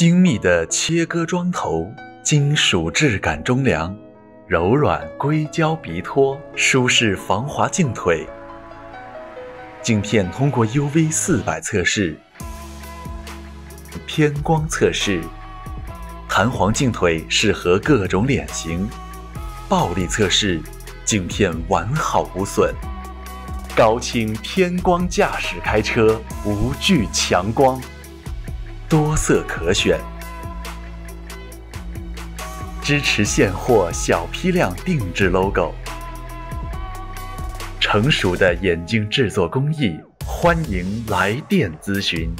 精密的切割桩头，金属质感中梁，柔软硅胶鼻托，舒适防滑镜腿。镜片通过 UV 四百测试，偏光测试，弹簧镜腿适合各种脸型。暴力测试，镜片完好无损。高清偏光驾驶开车，无惧强光。多色可选，支持现货小批量定制 logo。成熟的眼镜制作工艺，欢迎来电咨询。